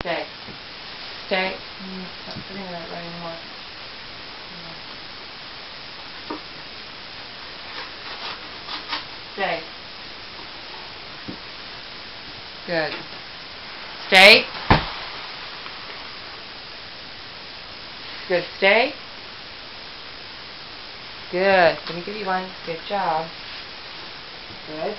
Stay. Stay. Mm, Not putting that right anymore. Stay. Good. Stay. Good. Stay. Good. Let me give you one. Good job. Good.